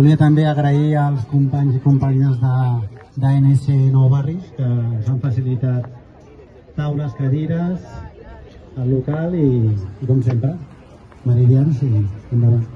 Volia també agrair als companys i companyes d'ANC Nou Barris que ens han facilitat taules, cadires, el local i, i com sempre, meridians i endavant.